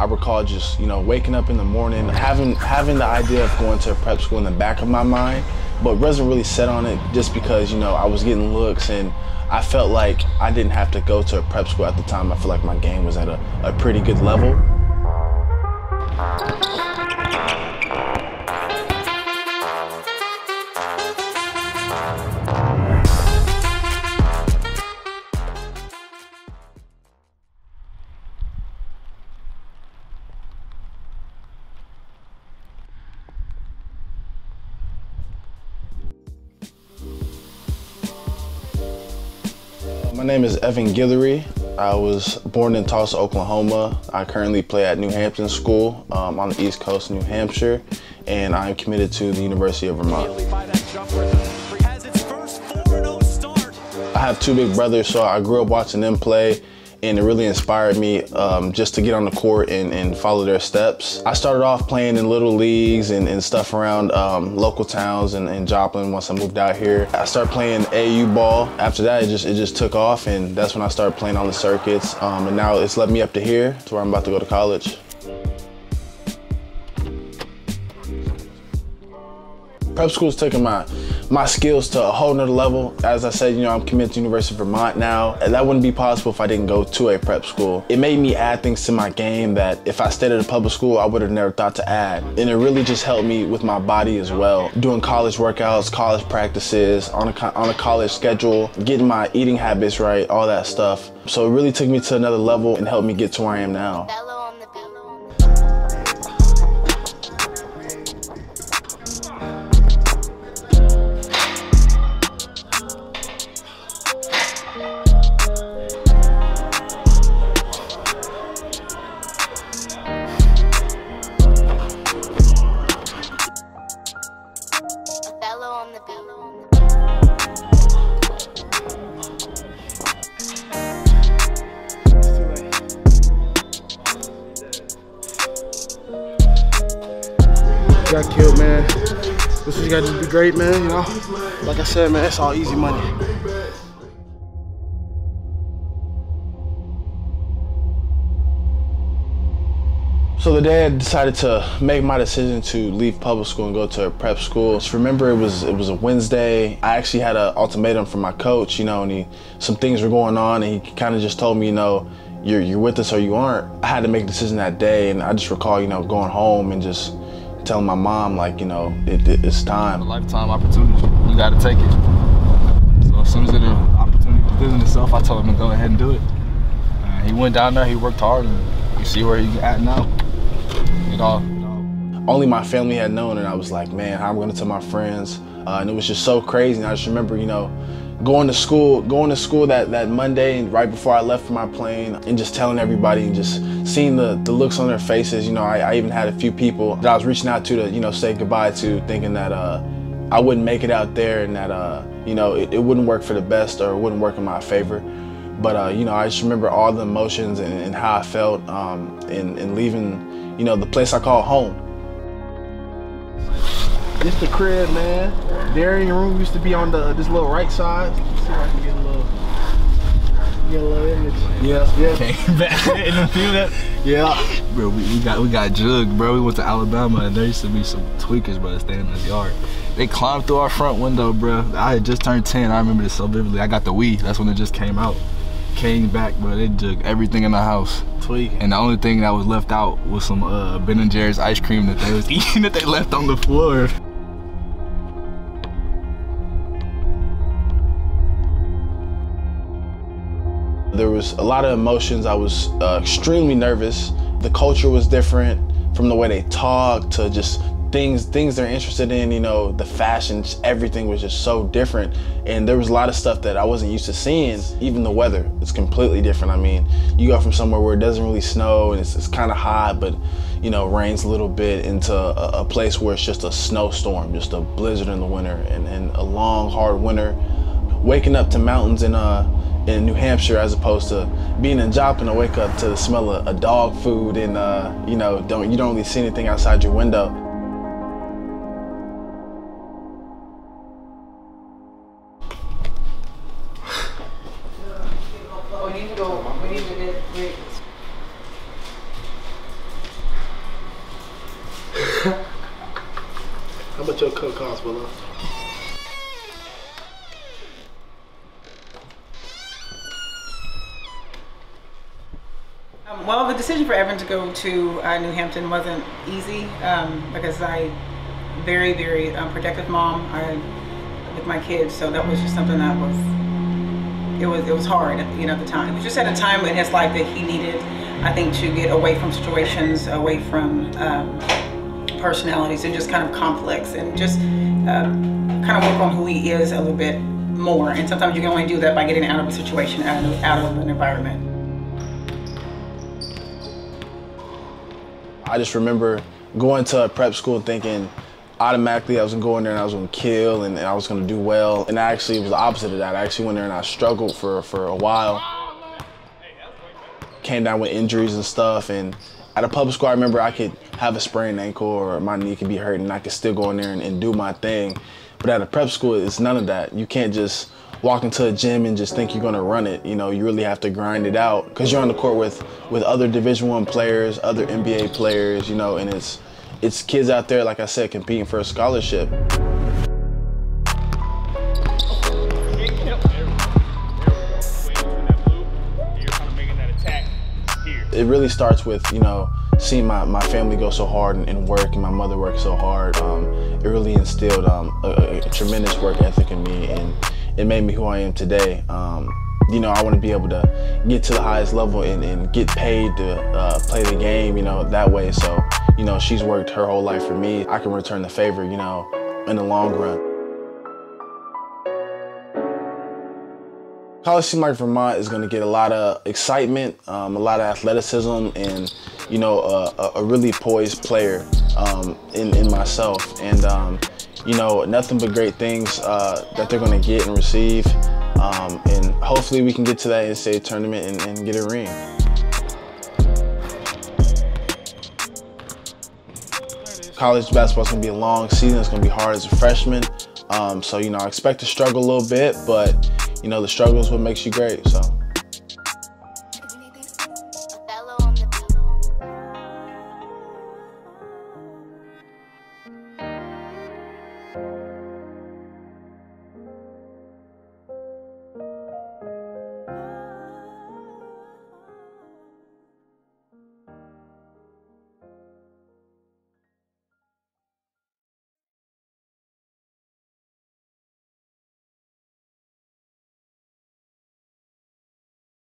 I recall just, you know, waking up in the morning, having having the idea of going to a prep school in the back of my mind, but wasn't really set on it just because, you know, I was getting looks and I felt like I didn't have to go to a prep school at the time. I feel like my game was at a, a pretty good level. My name is Evan Guillory. I was born in Tulsa, Oklahoma. I currently play at New Hampton School um, on the East Coast, New Hampshire, and I'm committed to the University of Vermont. I have two big brothers, so I grew up watching them play and it really inspired me um, just to get on the court and, and, follow their steps. I started off playing in little leagues and, and stuff around um, local towns and, and, Joplin once I moved out here. I started playing AU ball. After that, it just it just took off and that's when I started playing on the circuits. Um, and now it's led me up to here to where I'm about to go to college. Prep school's taking my my skills to a whole nother level. As I said, you know, I'm committed to University of Vermont now. And that wouldn't be possible if I didn't go to a prep school. It made me add things to my game that if I stayed at a public school, I would have never thought to add. And it really just helped me with my body as well. Doing college workouts, college practices, on a, on a college schedule, getting my eating habits right, all that stuff. So it really took me to another level and helped me get to where I am now. Got killed, man. This is got to be great, man. You know, like I said, man, it's all easy money. So the day I decided to make my decision to leave public school and go to a prep school, just remember it was it was a Wednesday. I actually had an ultimatum from my coach, you know, and he, some things were going on, and he kind of just told me, you know, you're you're with us or you aren't. I had to make a decision that day, and I just recall, you know, going home and just telling my mom, like, you know, it, it, it's time. A lifetime opportunity. You got to take it. So as soon as the opportunity presented itself, I told him to go ahead and do it. Uh, he went down there, he worked hard, and you see where he's at now. It all. Only my family had known, and I was like, man, how am I going to tell my friends? Uh, and it was just so crazy. And I just remember, you know, going to school, going to school that, that Monday right before I left for my plane and just telling everybody and just seeing the, the looks on their faces. You know, I, I even had a few people that I was reaching out to to, you know, say goodbye to thinking that uh, I wouldn't make it out there and that, uh, you know, it, it, wouldn't work for the best or it wouldn't work in my favor. But, uh, you know, I just remember all the emotions and, and how I felt um, in, in leaving, you know, the place I call home. This the crib, man. Darian room used to be on the this little right side. Let's see if I can get a little, get a little image. Yeah, yeah. Came back in the field. Yeah, bro. We, we, got we got jugged, bro. We went to Alabama, and there used to be some tweakers, bro, staying in the yard. They climbed through our front window, bro. I had just turned 10. I remember this so vividly. I got the Wii. That's when it just came out. Came back, bro. They jugged everything in the house. Tweak. And the only thing that was left out was some uh, Ben and Jerry's ice cream that they was eating that they left on the floor. There was a lot of emotions. I was uh, extremely nervous. The culture was different from the way they talk to just things things they're interested in, you know, the fashion, everything was just so different. And there was a lot of stuff that I wasn't used to seeing. Even the weather it's completely different. I mean, you go from somewhere where it doesn't really snow and it's, it's kind of hot, but you know, rains a little bit into a, a, place where it's just a snowstorm, just a blizzard in the winter and, and a long, hard winter. Waking up to mountains in uh in New Hampshire as opposed to being in Joplin to wake up to the smell of, a dog food and uh, you know don't you don't really see anything outside your window. How much your coat cost, Willow? Um, well, the decision for Evan to go to uh, New Hampton wasn't easy um, because I very, very um, protective mom I, with my kids, so that was just something that was it was it was hard, you know, at the time. Was just at a time in his life that he needed, I think, to get away from situations, away from um, personalities, and just kind of conflicts, and just um, kind of work on who he is a little bit more. And sometimes you can only do that by getting out of a situation, out of, out of an environment. I just remember going to a prep school thinking automatically I was gonna go in there and I was gonna kill and, and I was gonna do well. And actually it was the opposite of that. I actually went there and I struggled for, for a while. Came down with injuries and stuff and at a public school I remember I could have a sprained ankle or my knee could be hurt and I could still go in there and, and do my thing. But at a prep school it's none of that. You can't just walk into a gym and just think you're gonna run it. You know, you really have to grind it out because you're on the court with with other Division One players, other NBA players. You know, and it's it's kids out there, like I said, competing for a scholarship. It really starts with, you know, seeing my, my family go so hard and, and work and my mother work so hard. Um, it really instilled um, a, a, tremendous work ethic in me and it made me who I am today. Um, you know, I want to be able to get to the highest level and, and get paid to uh, play the game, you know, that way. So, you know, she's worked her whole life for me. I can return the favor, you know, in the long run. College seems like Vermont is going to get a lot of excitement, um, a lot of athleticism, and you know, a, a really poised player um, in, in myself. And um, you know, nothing but great things uh, that they're going to get and receive. Um, and hopefully we can get to that NCAA tournament and, and get a ring. College basketball is going to be a long season. It's going to be hard as a freshman. Um, so, you know, I expect to struggle a little bit, but, you know, the struggle is what makes you great. So.